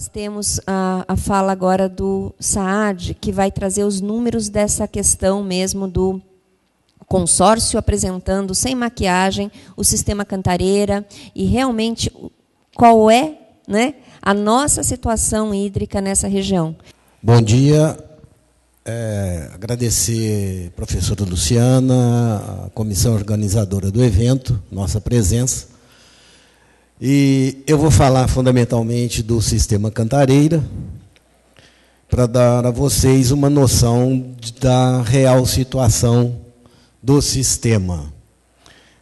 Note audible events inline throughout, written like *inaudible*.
Nós temos a, a fala agora do Saad, que vai trazer os números dessa questão mesmo do consórcio apresentando sem maquiagem o sistema Cantareira e realmente qual é né, a nossa situação hídrica nessa região. Bom dia. É, agradecer professora Luciana, a comissão organizadora do evento, nossa presença. E eu vou falar fundamentalmente do sistema Cantareira, para dar a vocês uma noção da real situação do sistema.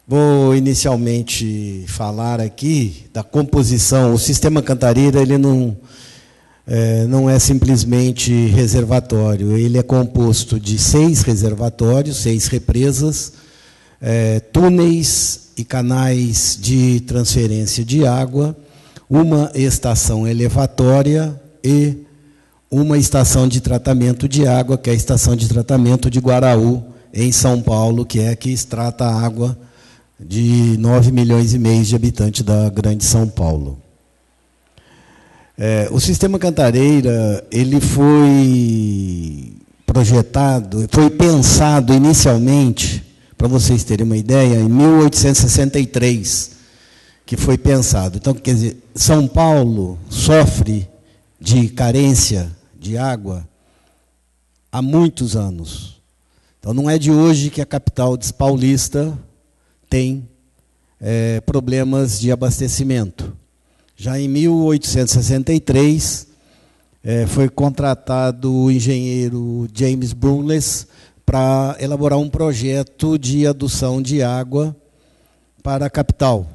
Vou inicialmente falar aqui da composição. O sistema Cantareira ele não é, não é simplesmente reservatório. Ele é composto de seis reservatórios, seis represas, é, túneis e canais de transferência de água, uma estação elevatória e uma estação de tratamento de água, que é a estação de tratamento de Guaraú, em São Paulo, que é que extrata a água de 9 milhões e meio de habitantes da grande São Paulo. É, o sistema Cantareira ele foi projetado, foi pensado inicialmente, para vocês terem uma ideia, em 1863, que foi pensado. Então, quer dizer, São Paulo sofre de carência de água há muitos anos. Então, não é de hoje que a capital paulista tem é, problemas de abastecimento. Já em 1863, é, foi contratado o engenheiro James Brunles para elaborar um projeto de adução de água para a capital.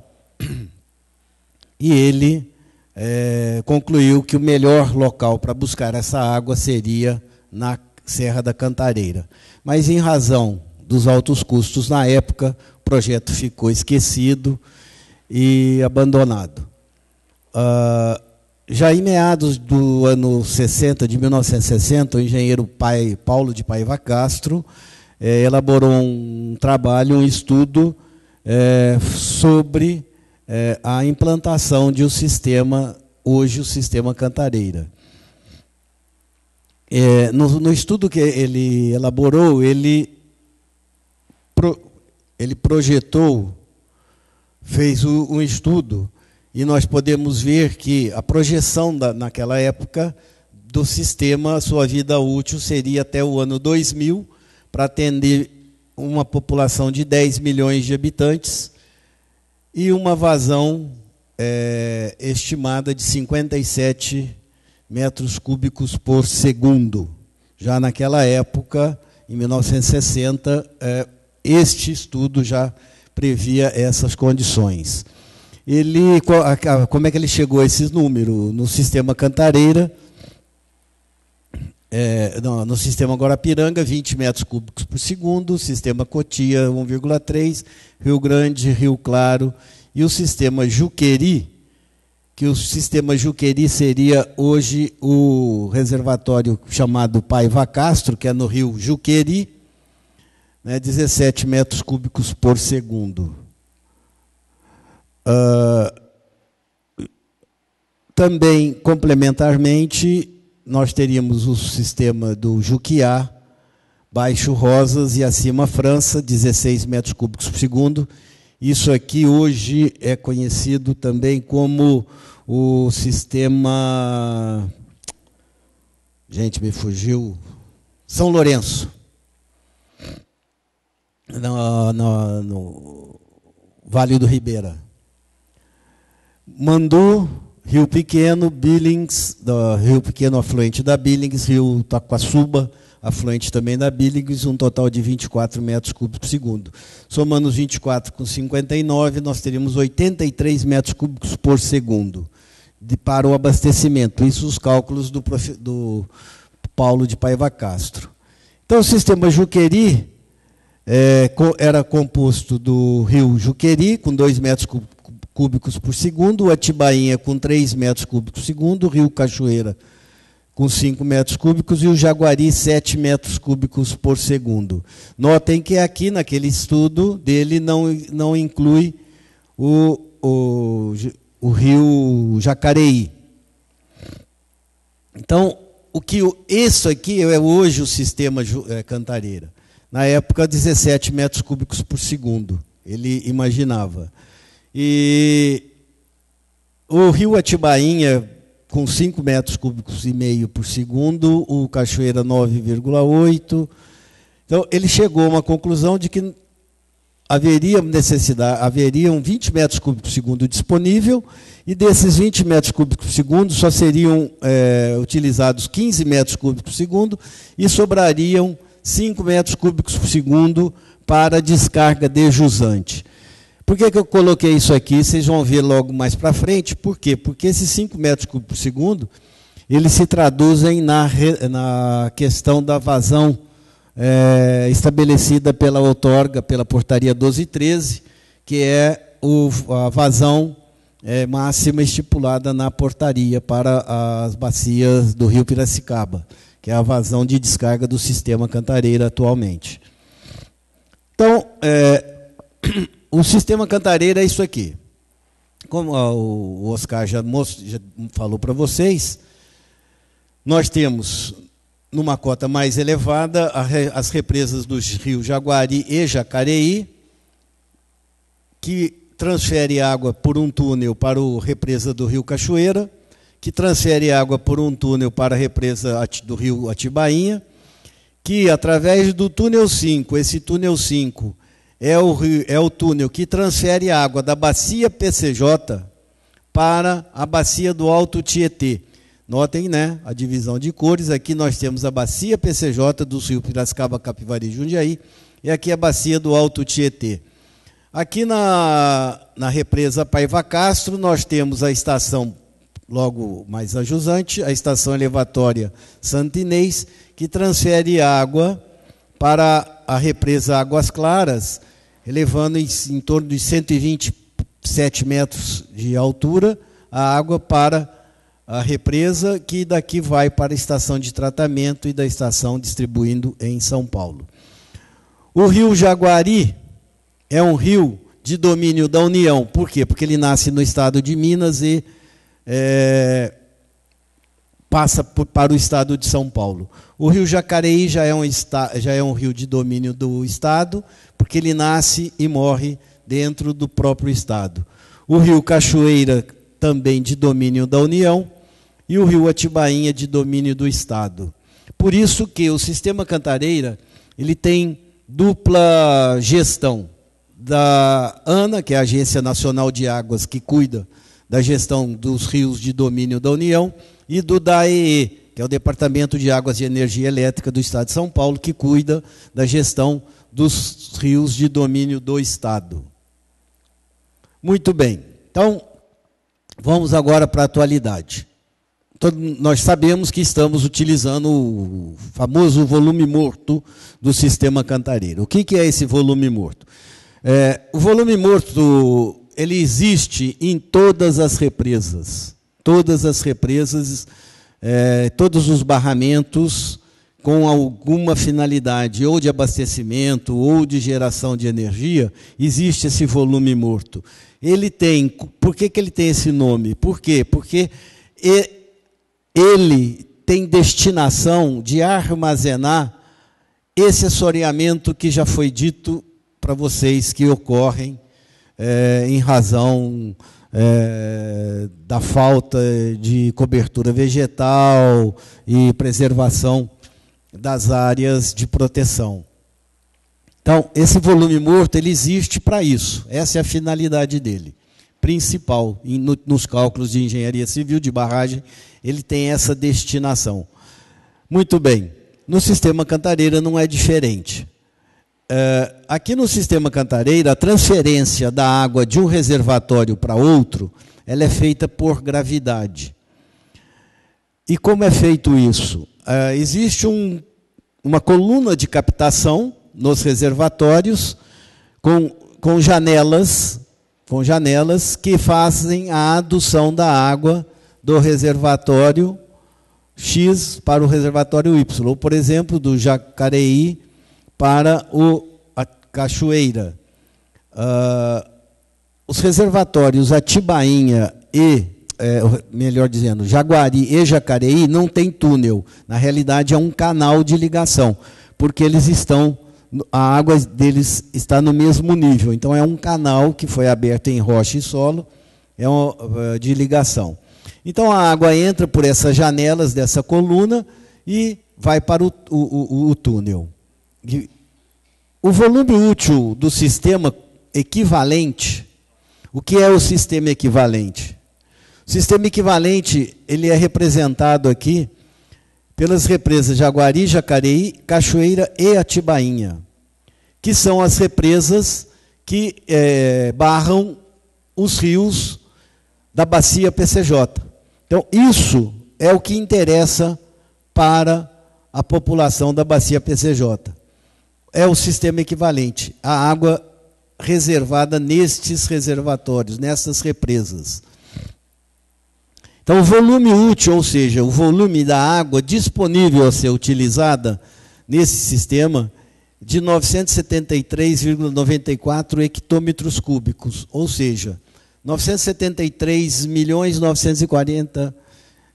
E ele é, concluiu que o melhor local para buscar essa água seria na Serra da Cantareira. Mas, em razão dos altos custos na época, o projeto ficou esquecido e abandonado. Uh, já em meados do ano 60, de 1960, o engenheiro pai, Paulo de Paiva Castro eh, elaborou um trabalho, um estudo eh, sobre eh, a implantação de um sistema, hoje o sistema Cantareira. No, no, estudo que ele elaborou, ele, pro, ele projetou, fez o, um estudo e nós podemos ver que a projeção da, naquela época do sistema, sua vida útil seria até o ano 2000, para atender uma população de 10 milhões de habitantes e uma vazão é, estimada de 57 metros cúbicos por segundo. Já naquela época, em 1960, é, este estudo já previa essas condições ele, como é que ele chegou a esses números? No sistema Cantareira, é, no, no, sistema Guarapiranga, 20 metros cúbicos por segundo, sistema Cotia, 1,3, Rio Grande, Rio Claro, e o sistema Juqueri, que o sistema Juqueri seria hoje o reservatório chamado Paiva Castro, que é no rio Juqueri, né, 17 metros cúbicos por segundo. Uh, também, complementarmente, nós teríamos o sistema do Juquiá, baixo Rosas e acima França, 16 metros cúbicos por segundo. Isso aqui hoje é conhecido também como o sistema. Gente, me fugiu. São Lourenço. No, no, no Vale do Ribeira. Mandu, Rio Pequeno, Billings, Rio Pequeno afluente da Billings, Rio Taquaçuba, afluente também da Billings, um total de 24 metros cúbicos por segundo. Somando os 24 com 59, nós teríamos 83 metros cúbicos por segundo de, para o abastecimento. Isso os cálculos do, do Paulo de Paiva Castro. Então, o sistema Juqueri é, era composto do rio Juqueri, com 2 metros cúbicos por segundo, Atibainha com 3 metros cúbicos por segundo, Rio Cachoeira com 5 metros cúbicos e o Jaguari 7 metros cúbicos por segundo. Notem que aqui naquele estudo dele não, não inclui o, o, o rio Jacareí. Então, o que isso aqui é hoje o sistema é, Cantareira. Na época, 17 metros cúbicos por segundo, ele imaginava. E o rio Atibainha, com 5 metros cúbicos e meio por segundo, o Cachoeira 9,8. Então, ele chegou a uma conclusão de que haveria necessidade, haveriam 20 metros cúbicos por segundo disponível, e desses 20 metros cúbicos por segundo só seriam é, utilizados 15 metros cúbicos por segundo e sobrariam 5 metros cúbicos por segundo para descarga de jusante. Por que, que eu coloquei isso aqui? Vocês vão ver logo mais para frente. Por quê? Porque esses 5 metros por segundo, eles se traduzem na, na questão da vazão é, estabelecida pela outorga, pela portaria 1213, que é o, a vazão é, máxima estipulada na portaria para as bacias do rio Piracicaba, que é a vazão de descarga do sistema Cantareira atualmente. Então, é, o sistema Cantareira é isso aqui. Como o Oscar já, já falou para vocês, nós temos numa cota mais elevada, as represas dos rios Jaguari e Jacareí, que transfere água por um túnel para a represa do rio Cachoeira, que transfere água por um túnel para a represa do rio Atibainha, que através do túnel 5, esse túnel 5 é o, é o túnel que transfere água da bacia PCJ para a bacia do Alto Tietê. Notem, né, a divisão de cores. Aqui nós temos a bacia PCJ do Rio Piracicaba, Capivari e Jundiaí, e aqui a bacia do Alto Tietê. Aqui na, na represa Paiva Castro, nós temos a estação, logo mais ajusante, a estação elevatória Santo Inês, que transfere água para a represa Águas Claras, elevando em, em torno de 127 metros de altura a água para a represa, que daqui vai para a estação de tratamento e da estação distribuindo em São Paulo. O rio Jaguari é um rio de domínio da União. Por quê? Porque ele nasce no estado de Minas e é, passa por, para o estado de São Paulo. O rio Jacareí já é, um, já é um rio de domínio do estado, ele nasce e morre dentro do próprio estado. O rio Cachoeira também de domínio da União, e o rio Atibainha de domínio do Estado. Por isso que o sistema Cantareira ele tem dupla gestão da ANA, que é a Agência Nacional de Águas, que cuida da gestão dos rios de domínio da União, e do DAEE, que é o Departamento de Águas e Energia Elétrica do Estado de São Paulo, que cuida da gestão dos rios de domínio do Estado. Muito bem. Então, Vamos agora para a atualidade. nós sabemos que estamos utilizando o famoso volume morto do sistema Cantareira. O que, que é esse volume morto? É, o volume morto ele existe em todas as represas. Todas as represas, é, todos os barramentos com alguma finalidade, ou de abastecimento, ou de geração de energia, existe esse volume morto. Ele tem, por que, que ele tem esse nome? Por quê? Porque ele tem destinação de armazenar esse assoreamento que já foi dito para vocês que ocorrem é, em razão é, da falta de cobertura vegetal e preservação das áreas de proteção. Então, esse volume morto ele existe para isso. Essa é a finalidade dele, principal em, no, nos cálculos de engenharia civil de barragem, ele tem essa destinação. Muito bem. No sistema Cantareira não é diferente. É, aqui no sistema Cantareira, a transferência da água de um reservatório para outro, ela é feita por gravidade. E como é feito isso? Uh, existe um, uma coluna de captação nos reservatórios com, com janelas com janelas que fazem a adução da água do reservatório X para o reservatório Y, ou por exemplo, do Jacareí para o, a Cachoeira. Uh, os reservatórios Atibainha e é, melhor dizendo, Jaguari e Jacareí não tem túnel. Na realidade, é um canal de ligação, porque eles estão, a água deles está no mesmo nível. Então, é um canal que foi aberto em rocha e solo, é uma, eh, de ligação. Então, a água entra por essas janelas dessa coluna e vai para o, o, o, o túnel. O volume útil do sistema equivalente, o que é o sistema equivalente? O sistema equivalente ele é representado aqui pelas represas Jaguari, Jacareí, Cachoeira e Atibainha, que são as represas que é, barram os rios da bacia PCJ. Então, isso é o que interessa para a população da bacia PCJ. É o sistema equivalente, a água reservada nestes reservatórios, nessas represas. Então, o volume útil, ou seja, o volume da água disponível a ser utilizada nesse sistema, de 973,94 hectômetros cúbicos, ou seja, 973 milhões 940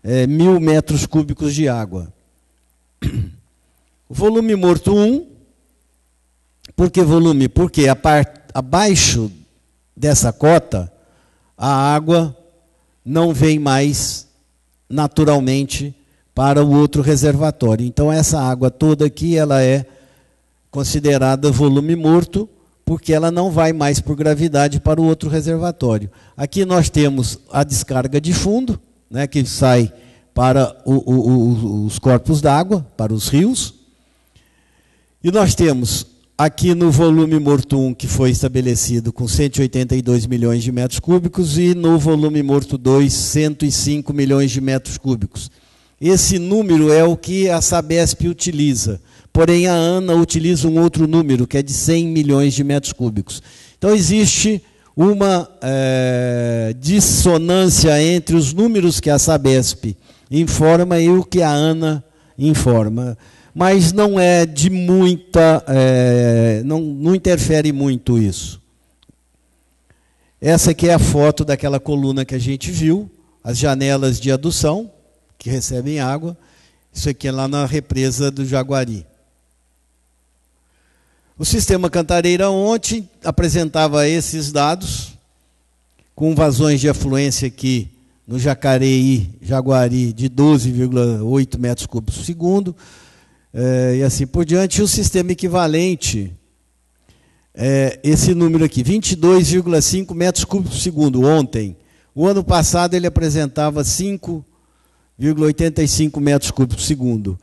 é, mil metros cúbicos de água. *coughs* O volume morto 1, por que volume? Porque a part, abaixo dessa cota, a água não vem mais naturalmente para o outro reservatório. Então essa água toda aqui ela é considerada volume morto, porque ela não vai mais por gravidade para o outro reservatório. Aqui nós temos a descarga de fundo, né, que sai para o, o, os corpos d'água, para os rios. E nós temos aqui no volume morto 1, que foi estabelecido com 182 milhões de metros cúbicos, e no volume morto 2, 105 milhões de metros cúbicos. Esse número é o que a Sabesp utiliza. Porém, a ANA utiliza um outro número, que é de 100 milhões de metros cúbicos. Então, existe uma é, dissonância entre os números que a Sabesp informa e o que a ANA informa mas não é de muita. É, não, não interfere muito isso. Essa aqui é a foto daquela coluna que a gente viu, as janelas de adução, que recebem água. Isso aqui é lá na represa do Jaguari. O sistema Cantareira ontem apresentava esses dados, com vazões de afluência aqui no Jacareí, Jaguari, de 12,8 metros cúbicos por segundo, é, e assim por diante. O sistema equivalente, é, esse número aqui, 22,5 metros cúbicos por segundo, ontem. O ano passado ele apresentava 5,85 metros cúbicos por segundo.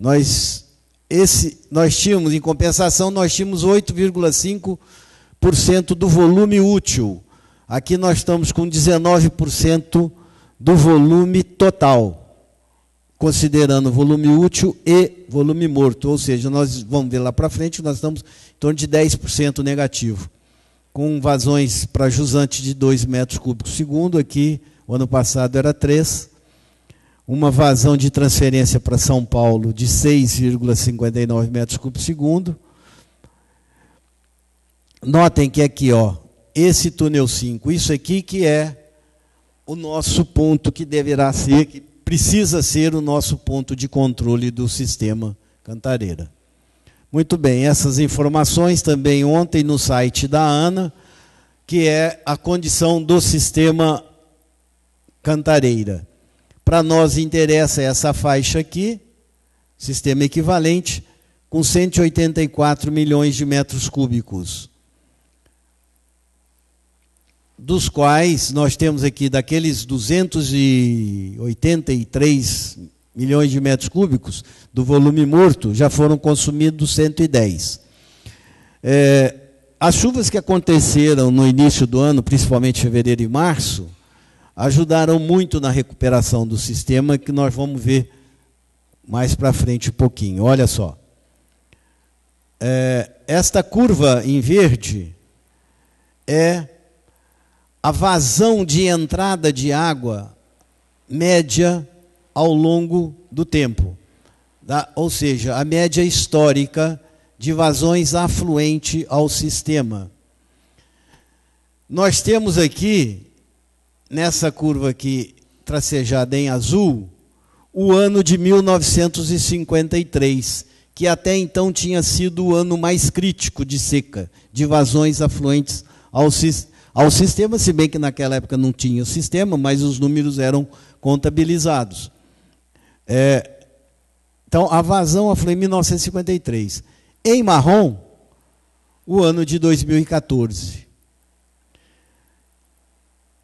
Nós, esse, nós tínhamos, em compensação, nós tínhamos 8,5% do volume útil. Aqui nós estamos com 19% do volume total considerando volume útil e volume morto. Ou seja, nós vamos ver lá para frente, nós estamos em torno de 10% negativo. Com vazões para jusante de 2 metros cúbicos segundo, aqui o ano passado era 3. Uma vazão de transferência para São Paulo de 6,59 metros cúbicos segundo. Notem que aqui, ó, esse túnel 5, isso aqui que é o nosso ponto que deverá ser, que precisa ser o nosso ponto de controle do sistema Cantareira. Muito bem, essas informações também ontem no site da ANA, que é a condição do sistema Cantareira. Para nós interessa essa faixa aqui, sistema equivalente, com 184 milhões de metros cúbicos dos quais nós temos aqui daqueles 283 milhões de metros cúbicos do volume morto, já foram consumidos 110. É, as chuvas que aconteceram no início do ano, principalmente fevereiro e março, ajudaram muito na recuperação do sistema, que nós vamos ver mais para frente um pouquinho. Olha só. É, esta curva em verde é a vazão de entrada de água média ao longo do tempo. Tá? Ou seja, a média histórica de vazões afluente ao sistema. Nós temos aqui, nessa curva aqui, tracejada em azul o ano de 1953, que até então tinha sido o ano mais crítico de seca, de vazões afluentes ao, ao sistema, se bem que naquela época não tinha sistema, mas os números eram contabilizados. É, então, a vazão foi em 1953. Em marrom, o ano de 2014.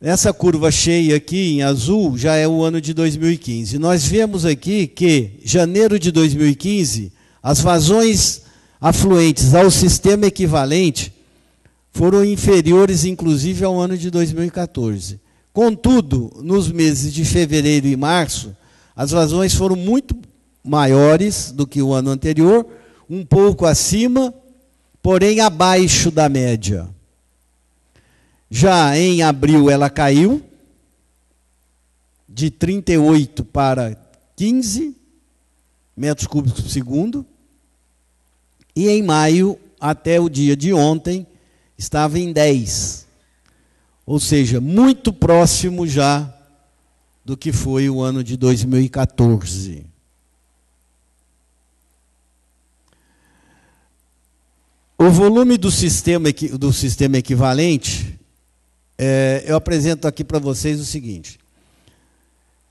Essa curva cheia aqui em azul já é o ano de 2015. Nós vemos aqui que janeiro de 2015, as vazões afluentes ao sistema equivalente foram inferiores, inclusive, ao ano de 2014. Contudo, nos meses de fevereiro e março, as vazões foram muito maiores do que o ano anterior, um pouco acima, porém abaixo da média. Já em abril ela caiu de 38 para 15 metros cúbicos por segundo. E em maio, até o dia de ontem, estava em 10. Ou seja, muito próximo já do que foi o ano de 2014. O volume do sistema, do sistema equivalente, é, eu apresento aqui para vocês o seguinte.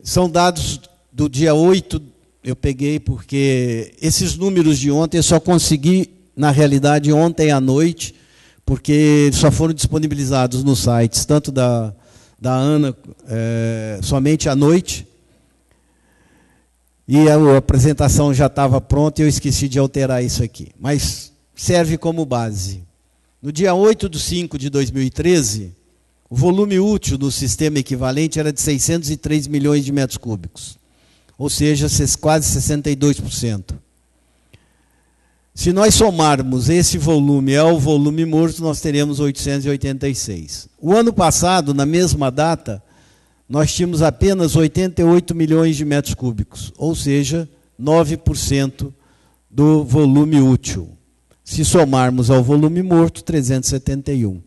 São dados do dia 8, eu peguei porque esses números de ontem eu só consegui, na realidade, ontem à noite, porque só foram disponibilizados nos sites, tanto da, da Ana, é, somente à noite, e a, a apresentação já estava pronta e eu esqueci de alterar isso aqui. Mas serve como base. No dia 8 de 5 de 2013, o volume útil do sistema equivalente era de 603 milhões de metros cúbicos, ou seja, quase 62%. Se nós somarmos esse volume ao volume morto, nós teremos 886. O ano passado, na mesma data, nós tínhamos apenas 88 milhões de metros cúbicos, ou seja, 9% do volume útil. Se somarmos ao volume morto, 371.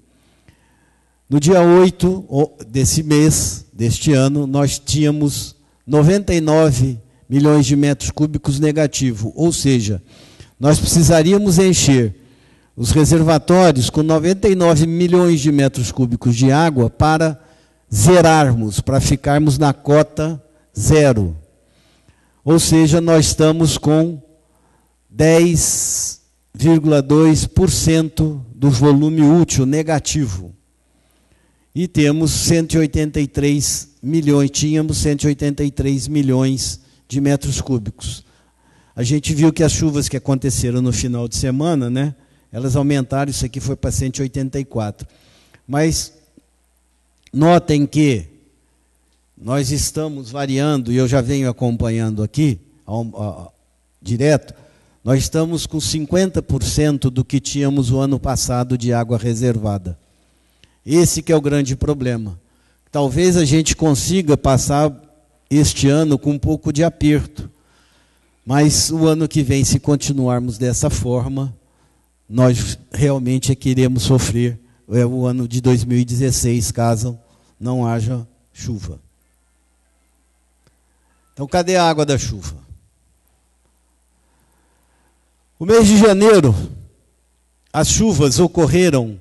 No dia 8 desse mês, deste ano, nós tínhamos 99 milhões de metros cúbicos negativo, ou seja, nós precisaríamos encher os reservatórios com 99 milhões de metros cúbicos de água para zerarmos, para ficarmos na cota zero. Ou seja, nós estamos com 10,2% do volume útil negativo. E temos 183 milhões, tínhamos 183 milhões de metros cúbicos. A gente viu que as chuvas que aconteceram no final de semana, né, elas aumentaram, isso aqui foi para 184. Mas notem que nós estamos variando, e eu já venho acompanhando aqui, direto, nós estamos com 50% do que tínhamos o ano passado de água reservada. Esse que é o grande problema. Talvez a gente consiga passar este ano com um pouco de aperto, mas o ano que vem, se continuarmos dessa forma, nós realmente é queremos sofrer é o ano de 2016, caso não haja chuva. Então, cadê a água da chuva? O mês de janeiro, as chuvas ocorreram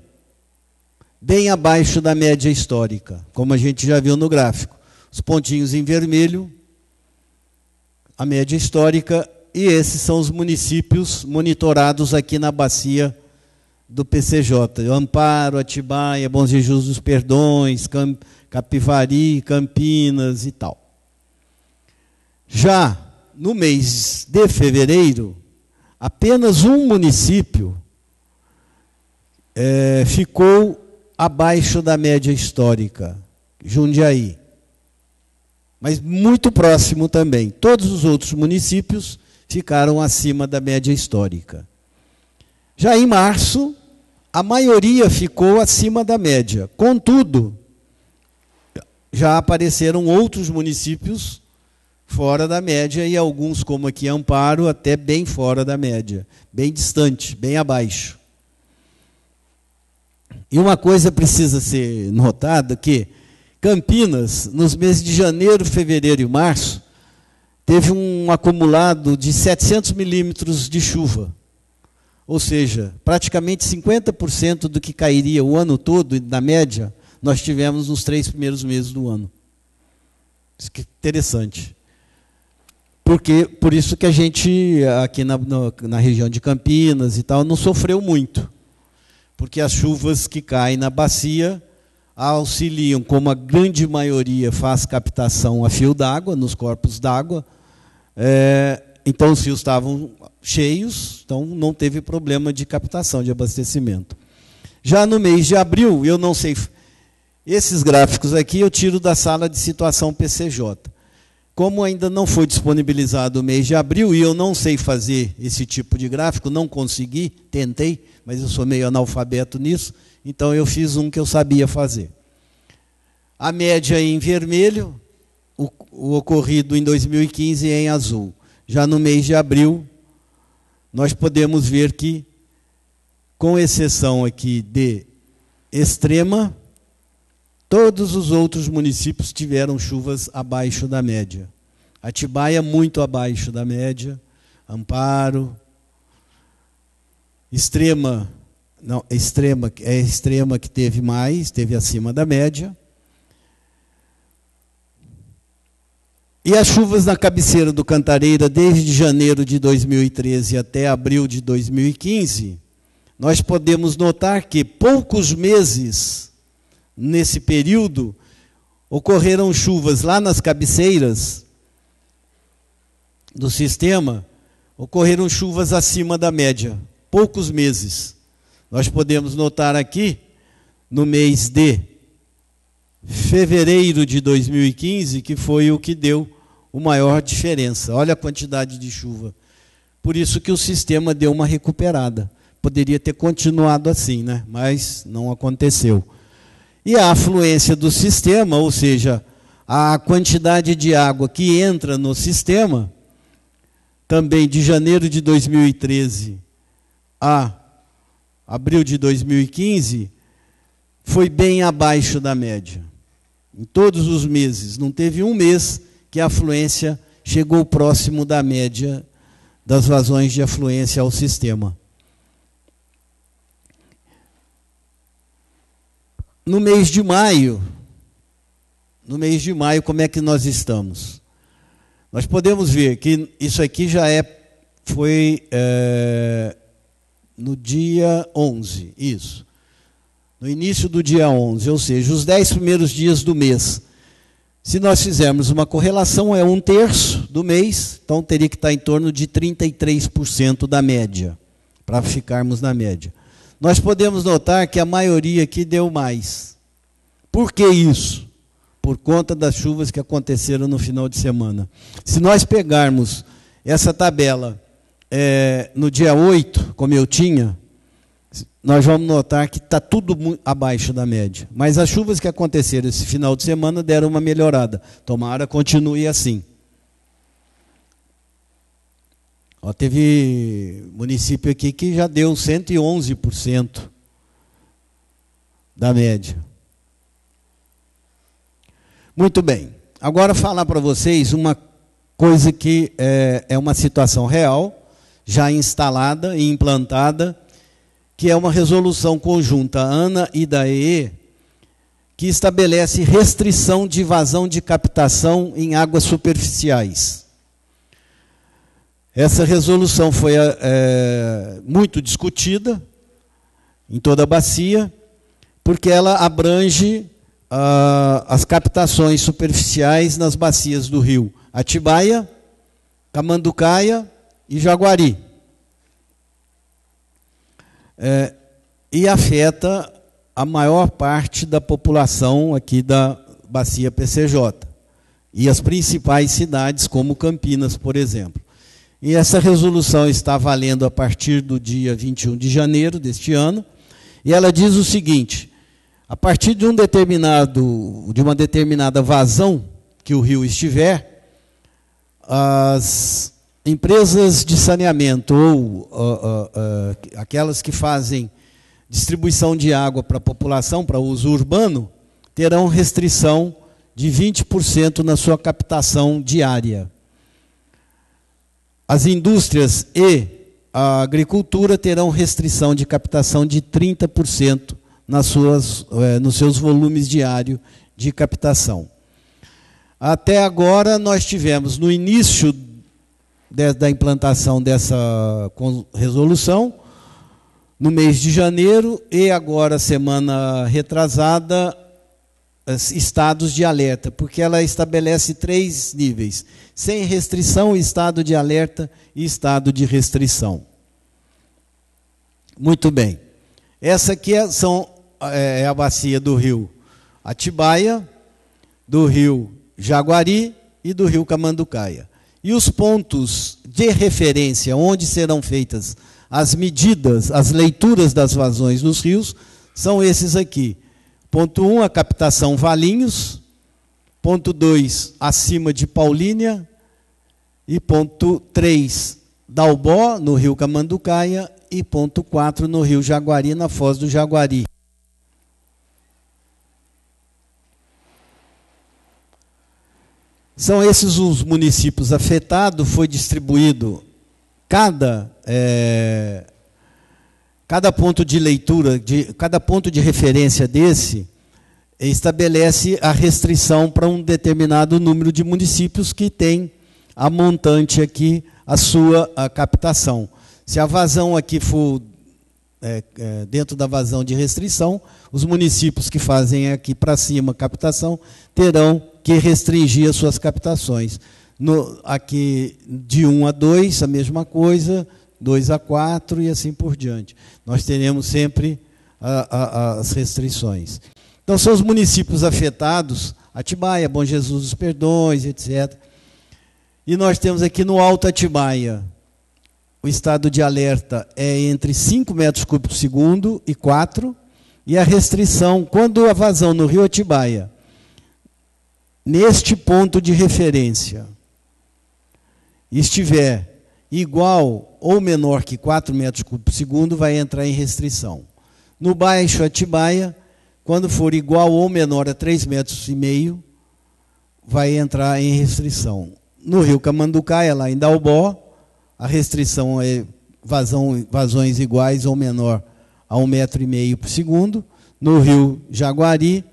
bem abaixo da média histórica, como a gente já viu no gráfico. Os pontinhos em vermelho a média histórica, e esses são os municípios monitorados aqui na bacia do PCJ. Amparo, Atibaia, Bom Jesus dos Perdões, Capivari, Campinas e tal. Já no mês de fevereiro, apenas um município é, ficou abaixo da média histórica, Jundiaí mas muito próximo também. Todos os outros municípios ficaram acima da média histórica. Já em março, a maioria ficou acima da média. Contudo, já apareceram outros municípios fora da média e alguns, como aqui Amparo, até bem fora da média, bem distante, bem abaixo. E uma coisa precisa ser notada que Campinas, nos meses de janeiro, fevereiro e março, teve um acumulado de 700 milímetros de chuva. Ou seja, praticamente 50% do que cairia o ano todo, na média, nós tivemos nos três primeiros meses do ano. Isso que é interessante. Porque, por isso que a gente, aqui na, na região de Campinas e tal, não sofreu muito. Porque as chuvas que caem na bacia auxiliam, como a grande maioria faz captação a fio d'água, nos corpos d'água. É, então os rios estavam cheios, então não teve problema de captação, de abastecimento. Já no mês de abril, eu não sei. Esses gráficos aqui eu tiro da sala de situação PCJ. Como ainda não foi disponibilizado o mês de abril e eu não sei fazer esse tipo de gráfico, não consegui, tentei, mas eu sou meio analfabeto nisso, então eu fiz um que eu sabia fazer. A média em vermelho, o, o ocorrido em 2015 em azul. Já no mês de abril, nós podemos ver que, com exceção aqui de Extrema, todos os outros municípios tiveram chuvas abaixo da média. Atibaia muito abaixo da média, Amparo, Extrema não, extrema, é extrema que teve mais, teve acima da média. E as chuvas na cabeceira do Cantareira, desde janeiro de 2013 até abril de 2015, nós podemos notar que poucos meses nesse período ocorreram chuvas lá nas cabeceiras do sistema, ocorreram chuvas acima da média, poucos meses. Nós podemos notar aqui, no mês de fevereiro de 2015, que foi o que deu a maior diferença. Olha a quantidade de chuva. Por isso que o sistema deu uma recuperada. Poderia ter continuado assim, né? mas não aconteceu. E a afluência do sistema, ou seja, a quantidade de água que entra no sistema, também de janeiro de 2013 a abril de 2015, foi bem abaixo da média. Em todos os meses. Não teve um mês que a afluência chegou próximo da média das vazões de afluência ao sistema. No mês de maio, no mês de maio, como é que nós estamos? Nós podemos ver que isso aqui já é, foi é, no dia 11, isso. No início do dia 11, ou seja, os dez primeiros dias do mês. Se nós fizermos uma correlação, é um terço do mês, então teria que estar em torno de 33% da média, para ficarmos na média. Nós podemos notar que a maioria aqui deu mais. Por que isso? Por conta das chuvas que aconteceram no final de semana. Se nós pegarmos essa tabela é, no dia 8, como eu tinha, nós vamos notar que está tudo abaixo da média. Mas as chuvas que aconteceram esse final de semana deram uma melhorada. Tomara continue assim. Ó, teve município aqui que já deu 111% da média. Muito bem. Agora falar para vocês uma coisa que é, é uma situação real já instalada e implantada, que é uma resolução conjunta ANA e da EE, que estabelece restrição de vazão de captação em águas superficiais. Essa resolução foi é, muito discutida em toda a bacia, porque ela abrange ah, as captações superficiais nas bacias do rio Atibaia, Camanducaia e Jaguari. É, e afeta a maior parte da população aqui da bacia PCJ. E as principais cidades, como Campinas, por exemplo. E essa resolução está valendo a partir do dia 21 de janeiro deste ano. E ela diz o seguinte: a partir de um determinado, de uma determinada vazão que o rio estiver, as empresas de saneamento ou uh, uh, aquelas que fazem distribuição de água para a população, para uso urbano, terão restrição de 20% na sua captação diária. As indústrias e a agricultura terão restrição de captação de 30% nas suas, eh, nos seus volumes diários de captação. Até agora, nós tivemos, no início de, da implantação dessa resolução, no mês de janeiro, e agora, semana retrasada, estados de alerta, porque ela estabelece três níveis: sem restrição, estado de alerta e estado de restrição. Muito bem. Essa aqui é, são, é, é a bacia do rio Atibaia, do rio Jaguari e do rio Camanducaia. E os pontos de referência onde serão feitas as medidas, as leituras das vazões nos rios, são esses aqui. Ponto 1, um, a captação Valinhos. Ponto 2, acima de Paulínia. E ponto 3, Dalbó, no rio Camanducaia. E ponto 4, no rio Jaguari, na foz do Jaguari. São esses os municípios afetados, foi distribuído cada é, Cada ponto de leitura, de, cada ponto de referência desse estabelece a restrição para um determinado número de municípios que tem a montante aqui, a sua a captação. Se a vazão aqui for é, é, dentro da vazão de restrição, os municípios que fazem aqui para cima captação terão que restringir as suas captações. No, aqui de 1 a 2, a mesma coisa, 2 a 4 e assim por diante. Nós teremos sempre a, a, as restrições. Então, são os municípios afetados, Atibaia, Bom Jesus dos Perdões, etc. E nós temos aqui no Alto Atibaia, o estado de alerta é entre 5 metros cúbicos por segundo e 4, e a restrição, quando a vazão no rio Atibaia, neste ponto de referência, estiver igual ou menor que 4 metros por segundo, vai entrar em restrição. No baixo Atibaia, quando for igual ou menor a 3 metros e meio, vai entrar em restrição. No rio Camanducaia, lá em Dalbó, a restrição é vazão, vazões iguais ou menor a 1,5 metro e meio por segundo. No rio Jaguari,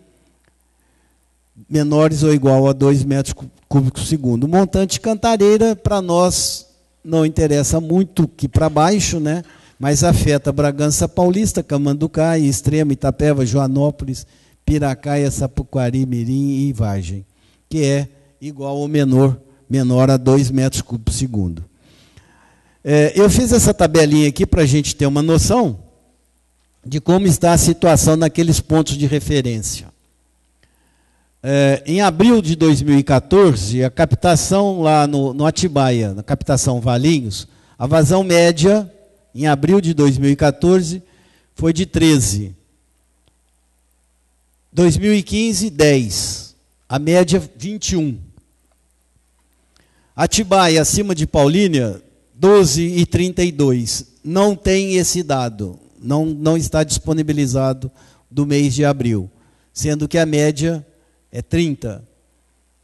menores ou igual a 2 metros cúbicos por segundo. O montante cantareira, para nós, não interessa muito que para baixo, né? mas afeta Bragança Paulista, Camanducaia, Extrema, Itapeva, Joanópolis, Piracaia, Sapuquari, Mirim e Vargem, que é igual ou menor, menor a 2 metros cúbicos por segundo. É, eu fiz essa tabelinha aqui para a gente ter uma noção de como está a situação naqueles pontos de referência. É, em abril de 2014, a captação lá no, no Atibaia, na captação Valinhos, a vazão média, em abril de 2014, foi de 13. 2015, 10. A média, 21. Atibaia, acima de Paulínia, 12 e 32. Não tem esse dado. Não, não está disponibilizado do mês de abril. Sendo que a média é 30.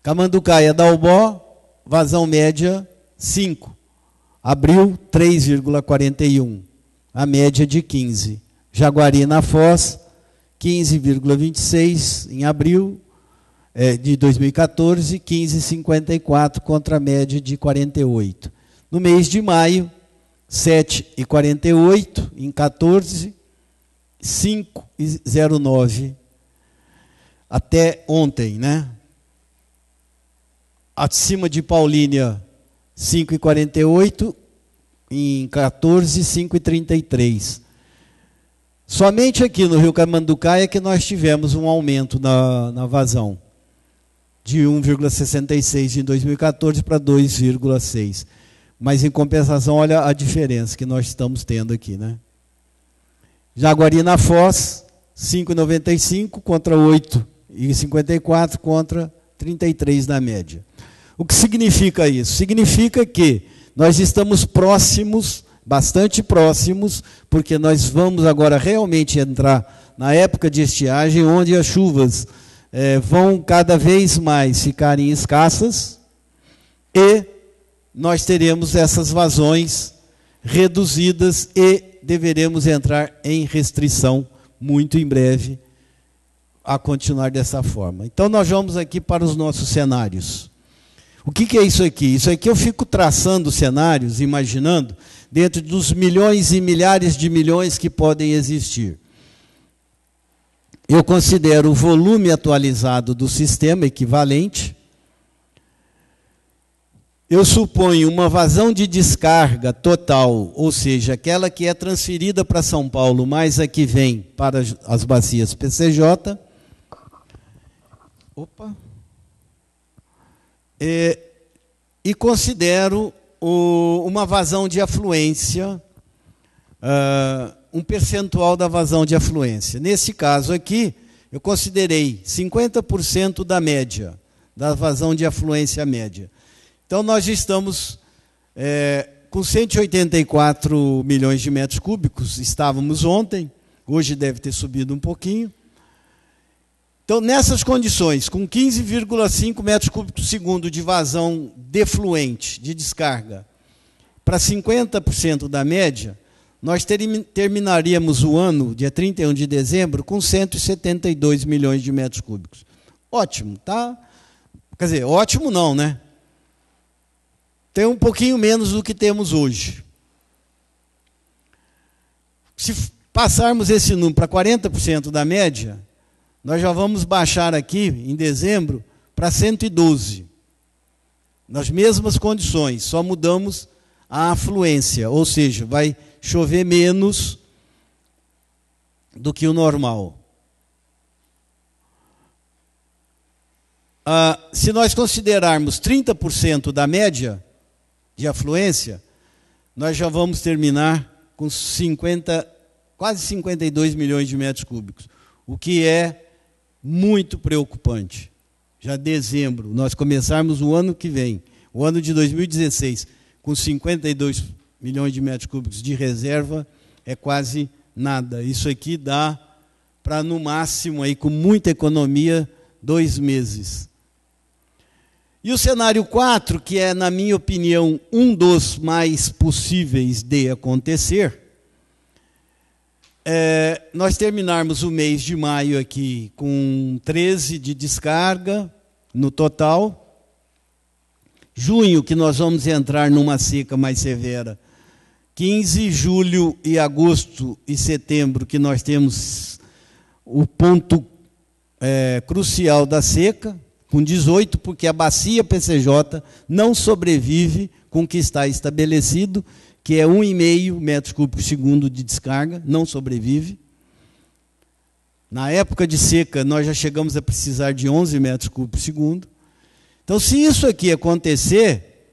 Camanducaia Dalbó, vazão média 5. Abril 3,41. A média de 15. Jaguari na Foz 15,26 em abril é, de 2014, 15,54 contra a média de 48. No mês de maio, 7,48 em 14, 5,09 até ontem, né? Acima de Paulínia, 5,48, em 14, 5,33. Somente aqui no Rio Camanducaia é que nós tivemos um aumento na, na vazão, de 1,66 em 2014 para 2,6. Mas em compensação, olha a diferença que nós estamos tendo aqui, né? Jaguari na Foz, 5,95 contra 8 e 54 contra 33 na média. O que significa isso? Significa que nós estamos próximos, bastante próximos, porque nós vamos agora realmente entrar na época de estiagem, onde as chuvas é, vão cada vez mais ficarem escassas e nós teremos essas vazões reduzidas e deveremos entrar em restrição muito em breve a continuar dessa forma. Então nós vamos aqui para os nossos cenários. O que, que é isso aqui? Isso aqui eu fico traçando cenários, imaginando, dentro dos milhões e milhares de milhões que podem existir. Eu considero o volume atualizado do sistema equivalente. Eu suponho uma vazão de descarga total, ou seja, aquela que é transferida para São Paulo, mais a que vem para as bacias PCJ. Opa. É, e considero o, uma vazão de afluência. Uh, um percentual da vazão de afluência. Nesse caso aqui, eu considerei 50% da média, da vazão de afluência média. Então, nós já estamos é, com 184 milhões de metros cúbicos, estávamos ontem, hoje deve ter subido um pouquinho. Então, nessas condições, com 15,5 metros cúbicos por segundo de vazão defluente, de descarga, para 50% da média, nós terminaríamos o ano, dia 31 de dezembro, com 172 milhões de metros cúbicos. Ótimo, tá? Quer dizer, ótimo não, né? Tem um pouquinho menos do que temos hoje. Se passarmos esse número para 40% da média, nós já vamos baixar aqui, em dezembro, para 112. Nas mesmas condições, só mudamos a afluência, ou seja, vai chover menos do que o normal. Ah, se nós considerarmos 30% da média de afluência, nós já vamos terminar com 50, quase 52 milhões de metros cúbicos, o que é muito preocupante. Já dezembro, nós começarmos o ano que vem, o ano de 2016, com 52 milhões de metros cúbicos de reserva é quase nada. Isso aqui dá para, no máximo, aí, com muita economia, dois meses. E o cenário 4, que é, na minha opinião, um dos mais possíveis de acontecer, é nós terminarmos o mês de maio aqui com 13 de descarga no total. Junho, que nós vamos entrar numa seca mais severa, 15, julho e agosto e setembro, que nós temos o ponto é, crucial da seca, com 18, porque a bacia PCJ não sobrevive com o que está estabelecido, que é 1,5 metros cúbicos segundo de descarga, não sobrevive. Na época de seca, nós já chegamos a precisar de 11 metros cúbicos segundo. Então, se isso aqui acontecer,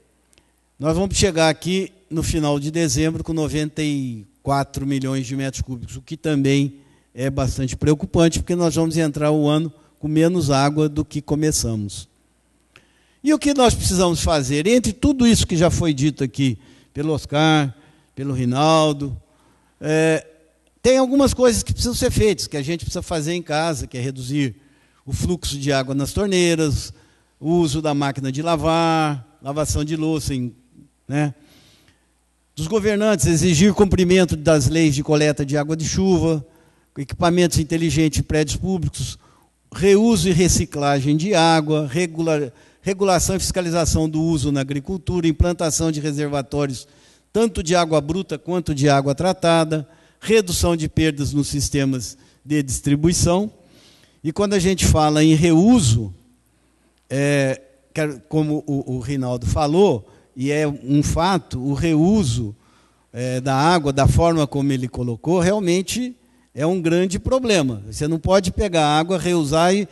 nós vamos chegar aqui no final de dezembro com 94 milhões de metros cúbicos, o que também é bastante preocupante, porque nós vamos entrar o ano com menos água do que começamos. E o que nós precisamos fazer? Entre tudo isso que já foi dito aqui pelo Oscar, pelo Rinaldo, é, tem algumas coisas que precisam ser feitas, que a gente precisa fazer em casa, que é reduzir o fluxo de água nas torneiras, o uso da máquina de lavar, lavação de louça, né? dos governantes exigir cumprimento das leis de coleta de água de chuva, equipamentos inteligentes em prédios públicos, reuso e reciclagem de água, regular, regulação e fiscalização do uso na agricultura, implantação de reservatórios tanto de água bruta quanto de água tratada, redução de perdas nos sistemas de distribuição. E quando a gente fala em reuso, é, como o, o Rinaldo falou, e é um fato, o reuso é, da água, da forma como ele colocou, realmente é um grande problema. Você não pode pegar água, reusar e,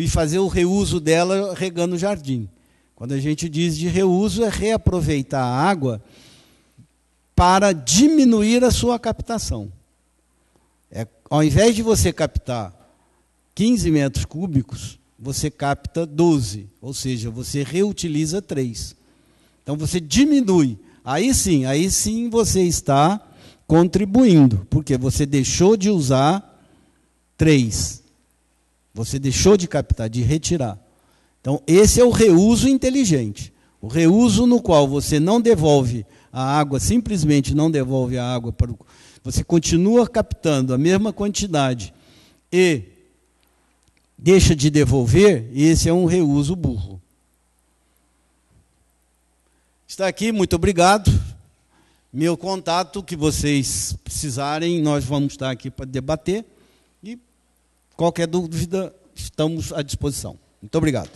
e fazer o reuso dela regando o jardim. Quando a gente diz de reuso, é reaproveitar a água para diminuir a sua captação. É, ao invés de você captar 15 metros cúbicos, você capta 12, ou seja, você reutiliza 3. Então você diminui. Aí sim, aí sim você está contribuindo, porque você deixou de usar três. Você deixou de captar, de retirar. Então, esse é o reuso inteligente. O reuso no qual você não devolve a água, simplesmente não devolve a água para o. Você continua captando a mesma quantidade e deixa de devolver, esse é um reuso burro. Está aqui, muito obrigado. Meu contato, que vocês precisarem, nós vamos estar aqui para debater. Qualquer dúvida, estamos à disposição. Muito obrigado.